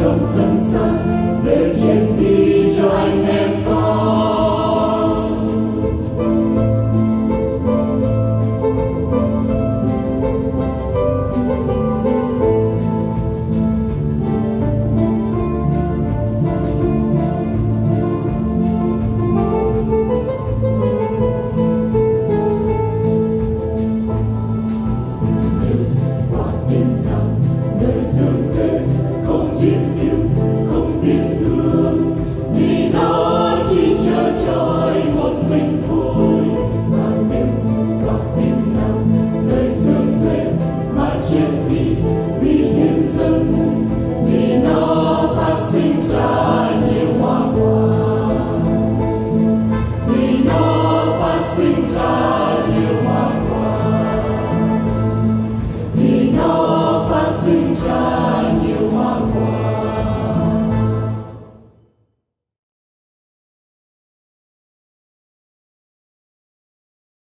trong cơn sông